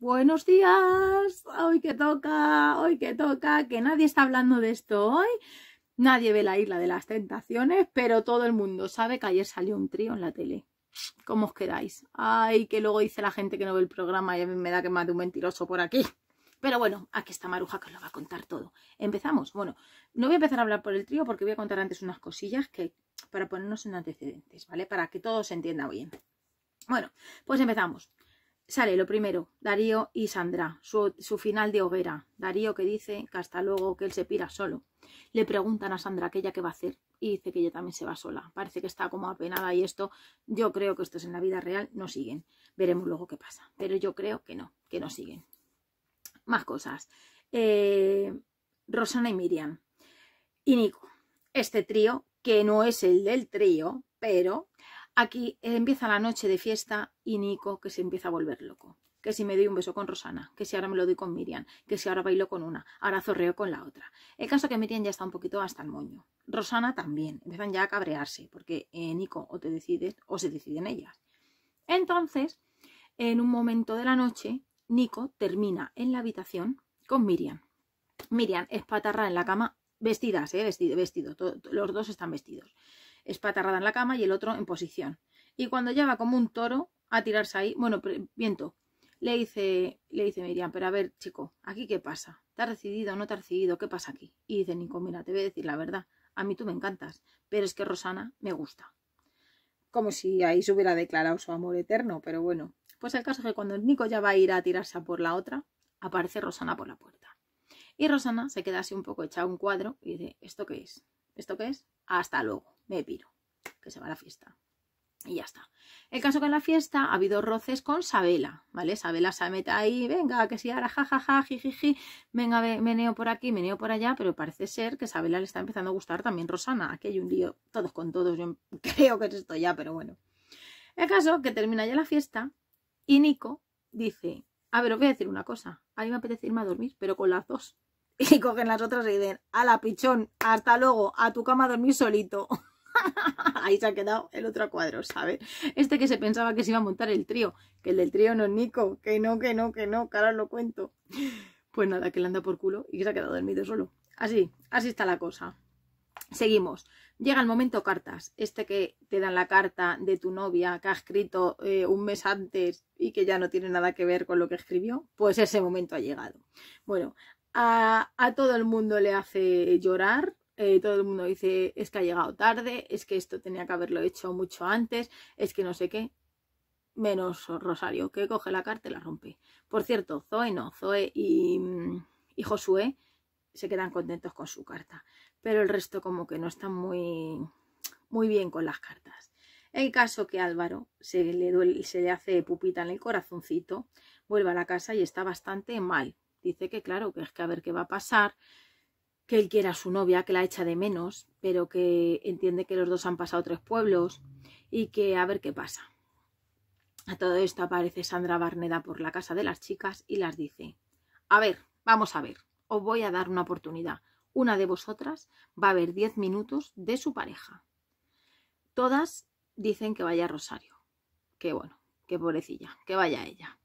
Buenos días, hoy que toca, hoy que toca, que nadie está hablando de esto hoy, nadie ve la isla de las tentaciones, pero todo el mundo sabe que ayer salió un trío en la tele. ¿Cómo os quedáis? Ay, que luego dice la gente que no ve el programa y a mí me da que más de un mentiroso por aquí. Pero bueno, aquí está Maruja que os lo va a contar todo. ¿Empezamos? Bueno, no voy a empezar a hablar por el trío porque voy a contar antes unas cosillas que para ponernos en antecedentes, ¿vale? Para que todo se entienda bien. Bueno, pues empezamos. Sale lo primero, Darío y Sandra, su, su, final de hoguera. Darío que dice que hasta luego, que él se pira solo. Le preguntan a Sandra aquella qué va a hacer y dice que ella también se va sola. Parece que está como apenada y esto, yo creo que esto es en la vida real, no siguen. Veremos luego qué pasa. Pero yo creo que no, que no siguen. Más cosas. Eh, Rosana y Miriam. Y Nico. Este trío, que no es el del trío, pero aquí empieza la noche de fiesta y Nico que se empieza a volver loco. Que si me doy un beso con Rosana, que si ahora me lo doy con Miriam, que si ahora bailo con una, ahora zorreo con la otra. El caso que Miriam ya está un poquito hasta el moño. Rosana también. Empiezan ya a cabrearse, porque eh, Nico o te decides o se deciden ellas. Entonces, en un momento de la noche, Nico termina en la habitación con Miriam. Miriam es patarra en la cama, vestidas, ¿eh? vestido, vestido los dos están vestidos. Es patarrada en la cama y el otro en posición. Y cuando ya va como un toro a tirarse ahí, bueno, viento, le dice, le dice Miriam, pero a ver, chico, ¿aquí qué pasa? ¿Te has decidido o no te has decidido? ¿Qué pasa aquí? Y dice Nico, mira, te voy a decir la verdad, a mí tú me encantas, pero es que Rosana me gusta. Como si ahí se hubiera declarado su amor eterno, pero bueno. Pues el caso es que cuando Nico ya va a ir a tirarse a por la otra, aparece Rosana por la puerta. Y Rosana se queda así un poco echada un cuadro y dice, ¿esto qué es? ¿Esto qué es? Hasta luego, me piro, que se va a la fiesta. Y ya está. El caso que en la fiesta ha habido roces con Sabela, ¿vale? Sabela se mete ahí, venga, que si ahora jajaja, jijiji, venga, meneo por aquí, meneo por allá, pero parece ser que Sabela le está empezando a gustar también Rosana. Aquí hay un lío, todos con todos, yo creo que es esto ya, pero bueno. El caso que termina ya la fiesta y Nico dice, a ver, os voy a decir una cosa, a mí me apetece irme a dormir, pero con las dos. Y cogen las otras y dicen, a la pichón, hasta luego, a tu cama a dormir solito. Ahí se ha quedado el otro cuadro, ¿sabes? Este que se pensaba que se iba a montar el trío, que el del trío no es Nico, que no, que no, que no, que ahora lo cuento. Pues nada, que le anda por culo y que se ha quedado dormido solo. Así, así está la cosa. Seguimos. Llega el momento cartas. Este que te dan la carta de tu novia que ha escrito eh, un mes antes y que ya no tiene nada que ver con lo que escribió, pues ese momento ha llegado. Bueno, a, a todo el mundo le hace llorar. Eh, todo el mundo dice es que ha llegado tarde, es que esto tenía que haberlo hecho mucho antes, es que no sé qué. Menos Rosario, que coge la carta y la rompe. Por cierto, Zoe no, Zoe y, y Josué se quedan contentos con su carta. Pero el resto como que no están muy, muy bien con las cartas. El caso que Álvaro se le, duele, se le hace pupita en el corazoncito, vuelve a la casa y está bastante mal. Dice que claro, que es que a ver qué va a pasar, que él quiere a su novia, que la echa de menos, pero que entiende que los dos han pasado tres pueblos y que a ver qué pasa. A todo esto aparece Sandra Barneda por la casa de las chicas y las dice, a ver, vamos a ver, os voy a dar una oportunidad. Una de vosotras va a ver diez minutos de su pareja. Todas dicen que vaya Rosario. Que bueno, que pobrecilla, que vaya ella.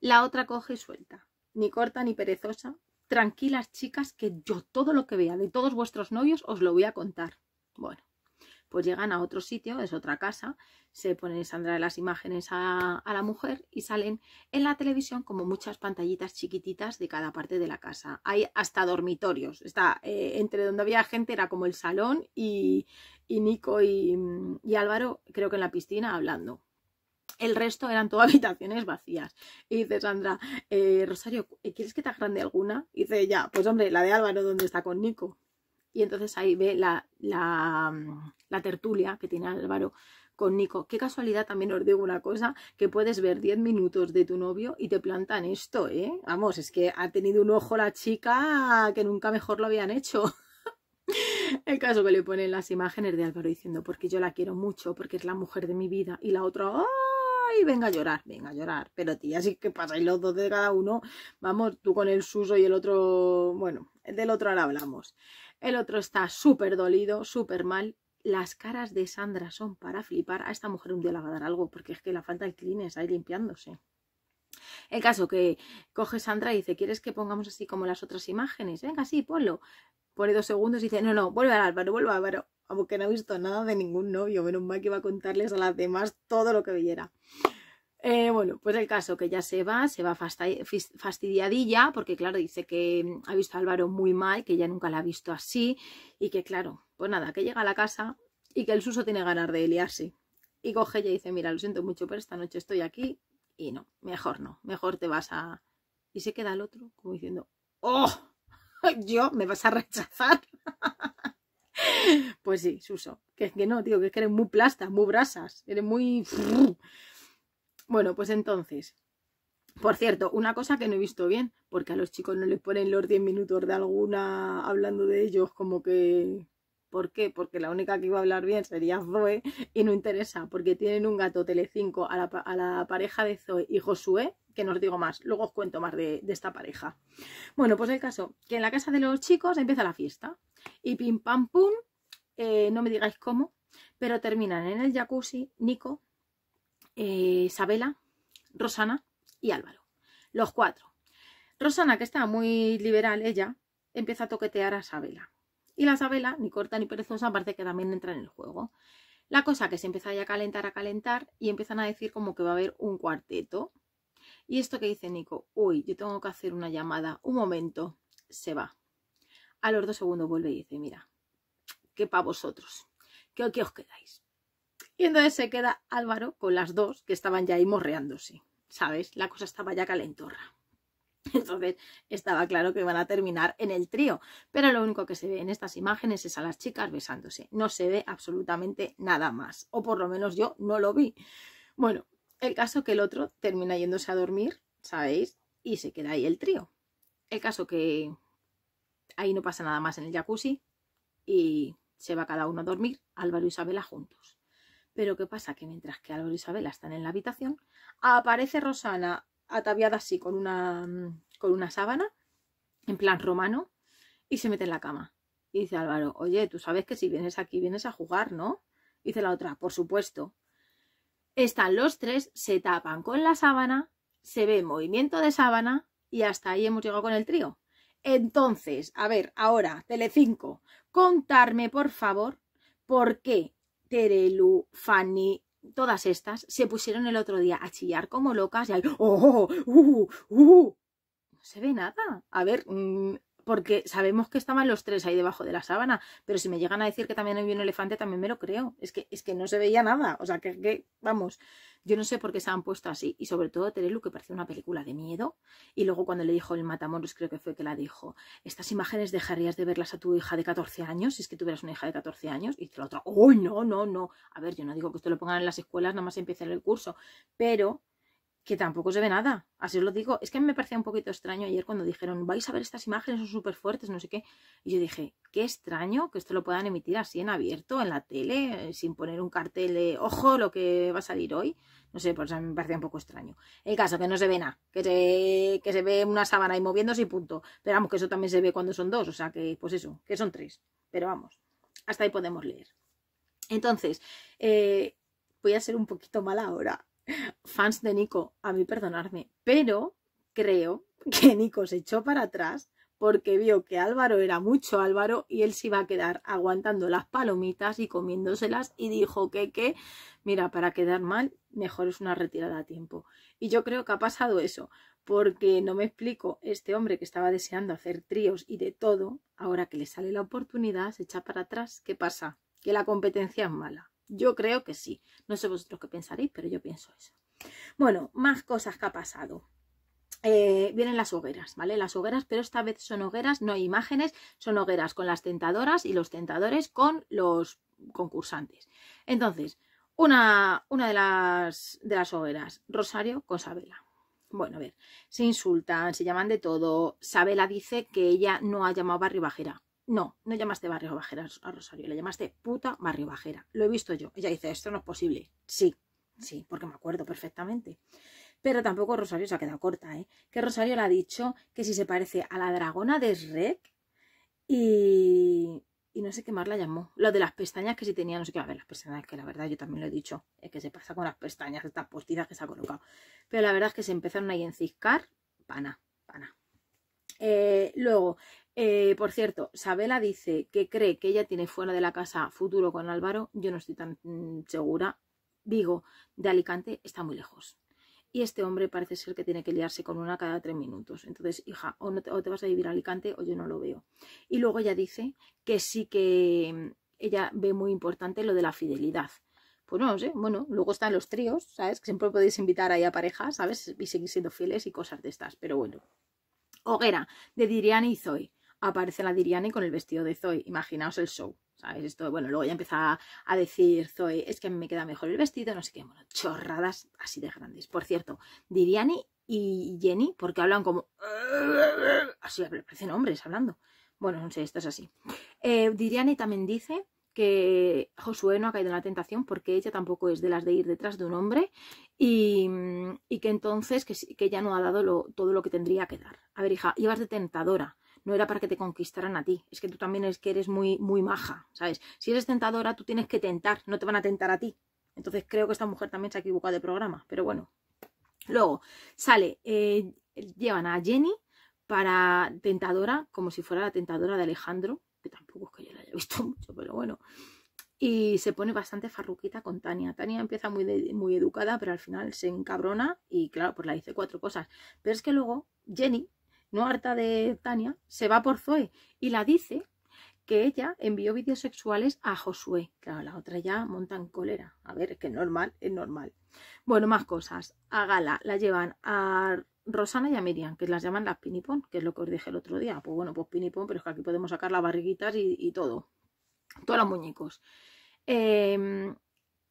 La otra coge suelta. Ni corta ni perezosa. Tranquilas, chicas, que yo todo lo que vea de todos vuestros novios os lo voy a contar. Bueno, pues llegan a otro sitio, es otra casa, se ponen Sandra las imágenes a, a, la mujer y salen en la televisión como muchas pantallitas chiquititas de cada parte de la casa. Hay hasta dormitorios. Está eh, entre donde había gente era como el salón y, y Nico y, y Álvaro, creo que en la piscina, hablando. El resto eran todas habitaciones vacías. Y dice Sandra, eh, Rosario, ¿quieres que te agrande alguna? Y dice, ya, pues hombre, la de Álvaro, donde está con Nico. Y entonces ahí ve la, la, la, tertulia que tiene Álvaro con Nico. Qué casualidad, también os digo una cosa, que puedes ver 10 minutos de tu novio y te plantan esto, ¿eh? Vamos, es que ha tenido un ojo la chica que nunca mejor lo habían hecho. El caso que le ponen las imágenes de Álvaro diciendo, porque yo la quiero mucho, porque es la mujer de mi vida. Y la otra, ¡ay! Venga a llorar, venga a llorar. Pero tía, sí que pasáis los dos de cada uno. Vamos, tú con el suso y el otro, bueno, del otro ahora hablamos. El otro está súper dolido, súper mal. Las caras de Sandra son para flipar. A esta mujer un día le va a dar algo, porque es que la falta el clines ahí limpiándose. El caso que coge Sandra y dice, ¿quieres que pongamos así como las otras imágenes? Venga, sí, ponlo. Pone dos segundos y dice, no, no, vuelve al Álvaro, vuelve al Álvaro. Aunque no ha visto nada de ningún novio, menos mal que iba a contarles a las demás todo lo que viera. Eh, bueno, pues el caso que ya se va, se va fastidiadilla, porque claro, dice que ha visto a Álvaro muy mal, que ella nunca la ha visto así, y que claro, pues nada, que llega a la casa y que el suso tiene ganas de liarse. Y coge ella y dice, mira, lo siento mucho, pero esta noche estoy aquí y no, mejor no, mejor te vas a... Y se queda el otro como diciendo, ¡oh! Yo, ¿me vas a rechazar? pues sí, Suso, que, que no, tío, que, es que eres muy plasta, muy brasas, eres muy... Bueno, pues entonces, por cierto, una cosa que no he visto bien, porque a los chicos no les ponen los 10 minutos de alguna hablando de ellos como que... ¿Por qué? Porque la única que iba a hablar bien sería Zoe y no interesa, porque tienen un gato Telecinco a la, a la pareja de Zoe y Josué, que no os digo más, luego os cuento más de, esta pareja. Bueno, pues el caso, que en la casa de los chicos empieza la fiesta y pim pam pum, eh, no me digáis cómo, pero terminan en el jacuzzi Nico, eh, Isabela, Rosana y Álvaro. Los cuatro. Rosana, que está muy liberal, ella, empieza a toquetear a Isabela. Y la Isabela, ni corta ni perezosa, parece que también entra en el juego. La cosa que se empieza a calentar, a calentar y empiezan a decir como que va a haber un cuarteto. Y esto que dice Nico, uy, yo tengo que hacer una llamada, un momento, se va. A los dos segundos vuelve y dice, mira, que para vosotros, que, que os quedáis. Y entonces se queda Álvaro con las dos que estaban ya ahí morreándose. ¿Sabes? La cosa estaba ya calentorra. Entonces estaba claro que iban a terminar en el trío. Pero lo único que se ve en estas imágenes es a las chicas besándose. No se ve absolutamente nada más. O por lo menos yo no lo vi. Bueno, el caso que el otro termina yéndose a dormir, ¿sabéis? Y se queda ahí el trío. El caso que ahí no pasa nada más en el jacuzzi y se va cada uno a dormir, Álvaro y Isabela juntos. Pero ¿qué pasa? Que mientras que Álvaro y Isabela están en la habitación, aparece Rosana ataviada así con una, con una sábana, en plan romano, y se mete en la cama. Y dice Álvaro, oye, tú sabes que si vienes aquí vienes a jugar, ¿no? Dice la otra, por supuesto. Están los tres, se tapan con la sábana, se ve movimiento de sábana y hasta ahí hemos llegado con el trío. Entonces, a ver, ahora, Telecinco, contarme por favor por qué Terelu, Fanny, todas estas se pusieron el otro día a chillar como locas y al ¡Oh! ¡Uh! ¡Uh! No se ve nada. A ver, mm, porque sabemos que estaban los tres ahí debajo de la sábana, pero si me llegan a decir que también había un elefante, también me lo creo. Es que, es que no se veía nada. O sea, que, vamos, yo no sé por qué se han puesto así. Y sobre todo Terelu, que parecía una película de miedo. Y luego cuando le dijo el Matamoros, creo que fue que la dijo, estas imágenes dejarías de verlas a tu hija de 14 años, si es que tuvieras una hija de 14 años. Y la otra, ¡uy, no, no, no! A ver, yo no digo que esto lo pongan en las escuelas, nada más empiece el curso, pero que tampoco se ve nada. Así os lo digo. Es que me parecía un poquito extraño ayer cuando dijeron, vais a ver estas imágenes, son súper fuertes, no sé qué. Y yo dije, qué extraño que esto lo puedan emitir así en abierto, en la tele, eh, sin poner un cartel de, ojo, lo que va a salir hoy. No sé, pues a mí me parecía un poco extraño. El caso, que no se ve nada, que se, que se ve una sábana ahí moviéndose y punto. Pero vamos, que eso también se ve cuando son dos, o sea que, pues eso, que son tres. Pero vamos, hasta ahí podemos leer. Entonces, eh, voy a ser un poquito mala ahora fans de Nico, a mí perdonarme, pero creo que Nico se echó para atrás porque vio que Álvaro era mucho Álvaro y él se iba a quedar aguantando las palomitas y comiéndoselas y dijo que, que, mira, para quedar mal, mejor es una retirada a tiempo. Y yo creo que ha pasado eso, porque no me explico, este hombre que estaba deseando hacer tríos y de todo, ahora que le sale la oportunidad, se echa para atrás. ¿Qué pasa? Que la competencia es mala. Yo creo que sí. No sé vosotros qué pensaréis, pero yo pienso eso. Bueno, más cosas que ha pasado. Eh, vienen las hogueras, ¿vale? Las hogueras, pero esta vez son hogueras, no hay imágenes, son hogueras con las tentadoras y los tentadores con los concursantes. Entonces, una, una de, las, de las hogueras, Rosario con Sabela. Bueno, a ver, se insultan, se llaman de todo. Sabela dice que ella no ha llamado barrio bajera. No, no llamaste barrio bajera a Rosario, le llamaste puta barrio bajera. Lo he visto yo. Ella dice, esto no es posible. Sí, sí, porque me acuerdo perfectamente. Pero tampoco Rosario se ha quedado corta, ¿eh? Que Rosario le ha dicho que si se parece a la dragona de Shrek y, y no sé qué más la llamó. Lo de las pestañas que si tenía, no sé qué. A ver, las pestañas que la verdad yo también lo he dicho. Es que se pasa con las pestañas, estas postizas que se ha colocado. Pero la verdad es que se empezaron ahí a enciscar. Pana, pana. Eh, luego, eh, por cierto, Sabela dice que cree que ella tiene fuera de la casa futuro con Álvaro. Yo no estoy tan mm, segura. Vigo de Alicante está muy lejos. Y este hombre parece ser que tiene que liarse con una cada tres minutos. Entonces, hija, o, te, vas a vivir a Alicante o yo no lo veo. Y luego ella dice que sí que mm, ella ve muy importante lo de la fidelidad. Pues no sé, bueno, luego están los tríos, ¿sabes? Que siempre podéis invitar ahí a parejas, ¿sabes? Y seguir siendo fieles y cosas de estas, pero bueno. Hoguera de Diriani y Zoe. Aparece la Diriani con el vestido de Zoe. Imaginaos el show. ¿sabes? Esto, bueno, luego ya empieza a decir Zoe, es que me queda mejor el vestido, no sé qué, bueno, chorradas así de grandes. Por cierto, Diriani y Jenny, porque hablan como... Así, parecen hombres hablando. Bueno, no sé, esto es así. Eh, también dice que Josué no ha caído en la tentación porque ella tampoco es de las de ir detrás de un hombre y, y que entonces que, que ella no ha dado lo, todo lo que tendría que dar. A ver, hija, ibas de tentadora no era para que te conquistaran a ti. Es que tú también es que eres muy, muy maja, ¿sabes? Si eres tentadora, tú tienes que tentar, no te van a tentar a ti. Entonces creo que esta mujer también se ha equivocado de programa, pero bueno. Luego sale, eh, llevan a Jenny para tentadora, como si fuera la tentadora de Alejandro, que tampoco es que yo la haya visto mucho, pero bueno. Y se pone bastante farruquita con Tania. Tania empieza muy, muy educada, pero al final se encabrona y claro, pues la dice cuatro cosas. Pero es que luego Jenny no harta de Tania, se va por Zoe y la dice que ella envió vídeos sexuales a Josué. Claro, la otra ya monta en cólera. A ver, es que es normal, es normal. Bueno, más cosas. A Gala la llevan a Rosana y a Miriam, que las llaman las pinipón, que es lo que os dije el otro día. Pues bueno, pues pinipón, pero es que aquí podemos sacar las barriguitas y, todo. Todos los muñecos. Em,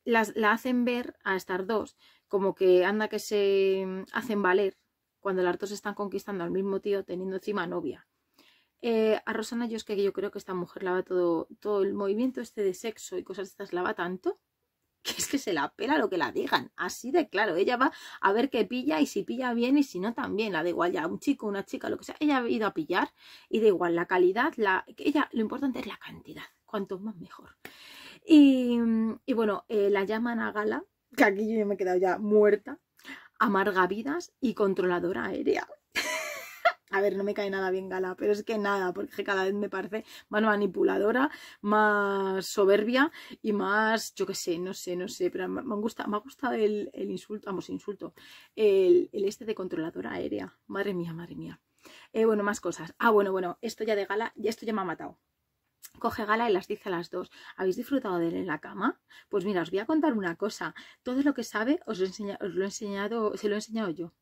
las, la hacen ver a estas dos como que anda que se hacen valer cuando las dos están conquistando al mismo tío teniendo encima novia. Eh, a Rosana yo es que yo creo que esta mujer lava todo, todo el movimiento este de sexo y cosas estas lava tanto que es que se la pela lo que la digan, así de claro, ella va a ver qué pilla y si pilla bien y si no también, la da igual ya un chico, una chica, lo que sea, ella ha ido a pillar y da igual la calidad, la, ella lo importante es la cantidad, cuanto más mejor. Y, bueno, eh, la llaman a Gala, que aquí yo me he quedado ya muerta, amarga vidas y controladora aérea. A ver, no me cae nada bien Gala, pero es que nada, porque cada vez me parece más manipuladora, más soberbia y más, yo qué sé, no sé, no sé, pero me, gusta, me ha gustado el, insulto, vamos, insulto, el, este de controladora aérea. Madre mía, madre mía. Eh, bueno, más cosas. Ah, bueno, bueno, esto ya de Gala, ya esto ya me ha matado coge Gala y las dice a las dos, ¿habéis disfrutado de él en la cama? Pues mira, os voy a contar una cosa, todo lo que sabe os lo, he enseñado, se lo he enseñado yo.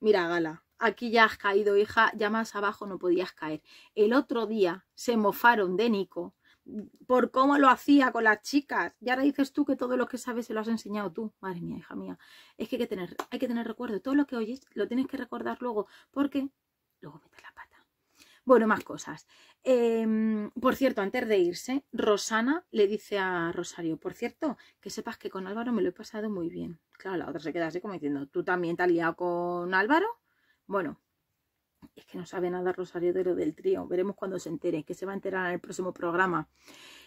Mira, Gala, aquí ya has caído, hija, ya más abajo no podías caer. El otro día se mofaron de Nico por cómo lo hacía con las chicas. Y ahora dices tú que todo lo que sabes se lo has enseñado tú. Madre mía, hija mía. Es que hay que tener, hay que tener recuerdo. Todo lo que oyes lo tienes que recordar luego, porque luego metes la pata. Bueno, más cosas. Em, por cierto, antes de irse, Rosana le dice a Rosario, por cierto, que sepas que con Álvaro me lo he pasado muy bien. Claro, la otra se queda así como diciendo, ¿tú también te has liado con Álvaro? Bueno, es que no sabe nada Rosario de lo del trío. Veremos cuando se entere, que se va a enterar en el próximo programa.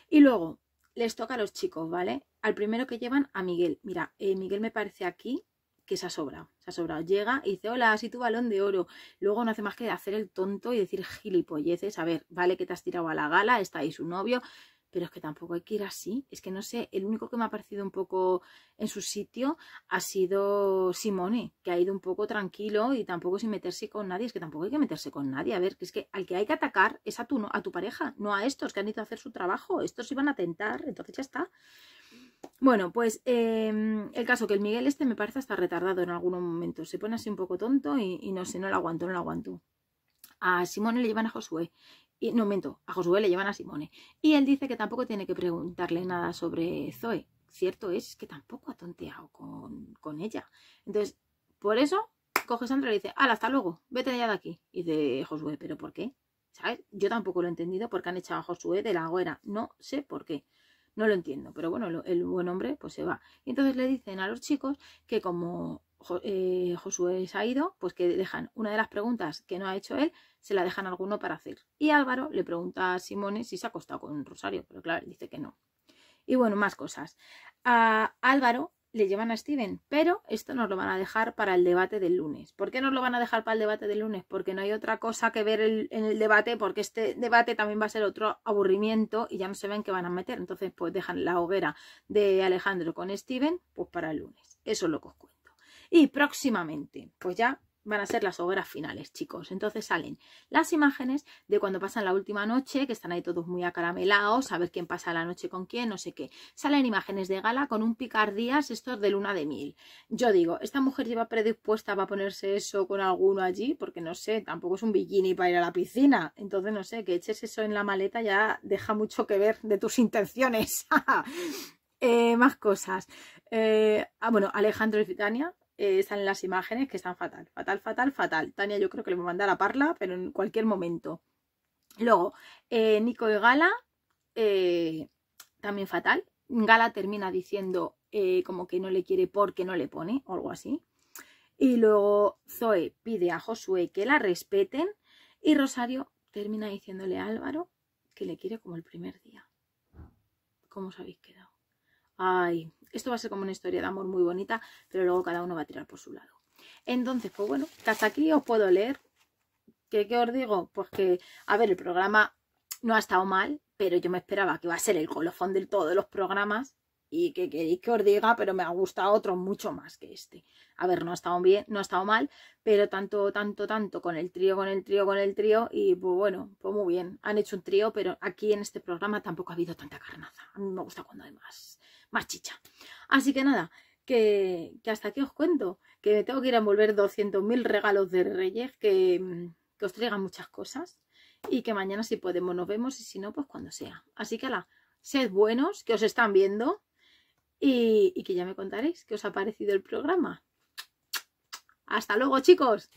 Y luego, les toca a los chicos, ¿vale? Al primero que llevan a Miguel. Mira, eh, Miguel me parece aquí que se ha sobrado, se ha sobrado. Llega y dice, hola, así tu balón de oro. Luego no hace más que hacer el tonto y decir gilipolleces. A ver, vale que te has tirado a la gala, está ahí su novio, pero es que tampoco hay que ir así. Es que no sé, el único que me ha parecido un poco en su sitio ha sido Simone, que ha ido un poco tranquilo y tampoco sin meterse con nadie. Es que tampoco hay que meterse con nadie. A ver, que es que al que hay que atacar es a tu, a tu pareja, no a estos que han ido a hacer su trabajo. Estos iban a tentar, entonces ya está. Bueno, pues em, el caso que el Miguel este me parece hasta retardado en algunos momentos. Se pone así un poco tonto y, no sé, no lo aguanto, no lo aguanto. A Simone le llevan a Josué. Y, no, miento, a Josué le llevan a Simone. Y él dice que tampoco tiene que preguntarle nada sobre Zoe. Cierto es que tampoco ha tonteado con, ella. Entonces, por eso, coge Sandra y le dice, hala, hasta luego, vete ya de aquí. Y dice Josué, ¿pero por qué? ¿Sabes? Yo tampoco lo he entendido porque han echado a Josué de la hoguera. No sé por qué. No lo entiendo, pero bueno, el buen hombre pues se va. Y entonces le dicen a los chicos que como eh, Josué se ha ido, pues que dejan una de las preguntas que no ha hecho él, se la dejan a alguno para hacer. Y Álvaro le pregunta a Simone si se ha acostado con Rosario, pero claro, dice que no. Y bueno, más cosas. A Álvaro le llevan a Steven, pero esto nos lo van a dejar para el debate del lunes. ¿Por qué nos lo van a dejar para el debate del lunes? Porque no hay otra cosa que ver en el debate, porque este debate también va a ser otro aburrimiento y ya no se ven qué van a meter. Entonces, pues dejan la hoguera de Alejandro con Steven, pues para el lunes. Eso es lo que os cuento. Y próximamente, pues ya van a ser las hogueras finales, chicos. Entonces salen las imágenes de cuando pasan la última noche, que están ahí todos muy acaramelados, a ver quién pasa la noche con quién, no sé qué. Salen imágenes de gala con un picardías, estos de luna de mil. Yo digo, ¿esta mujer lleva predispuesta para ponerse eso con alguno allí? Porque no sé, tampoco es un bikini para ir a la piscina. Entonces, no sé, que eches eso en la maleta ya deja mucho que ver de tus intenciones. Eh, más cosas. Eh, ah, bueno, Alejandro y Titania eh, salen las imágenes que están fatal, fatal, fatal, fatal. Tania yo creo que le voy a mandar a Parla, pero en cualquier momento. Luego, eh, Nico y Gala, eh, también fatal. Gala termina diciendo como que no le quiere porque no le pone, o algo así. Y luego Zoe pide a Josué que la respeten. Y Rosario termina diciéndole a Álvaro que le quiere como el primer día. ¿Cómo os habéis quedado? Ay, esto va a ser como una historia de amor muy bonita, pero luego cada uno va a tirar por su lado. Entonces, pues bueno, hasta aquí os puedo leer. ¿Qué, ¿Qué os digo? Pues que, a ver, el programa no ha estado mal, pero yo me esperaba que iba a ser el colofón del todo de los programas y que queréis que os diga, pero me ha gustado otro mucho más que este. A ver, no ha estado bien, no ha estado mal, pero tanto, tanto, tanto con el trío, con el trío, con el trío y pues bueno, pues muy bien. Han hecho un trío, pero aquí en este programa tampoco ha habido tanta carnaza. A mí me gusta cuando hay más, más chicha. Así que nada, que, hasta aquí os cuento, que tengo que ir a envolver 200.000 regalos de Reyes, que, que os traigan muchas cosas y que mañana si podemos nos vemos y si no, pues cuando sea. Así que ala, sed buenos, que os están viendo y, y que ya me contaréis qué os ha parecido el programa. Hasta luego chicos.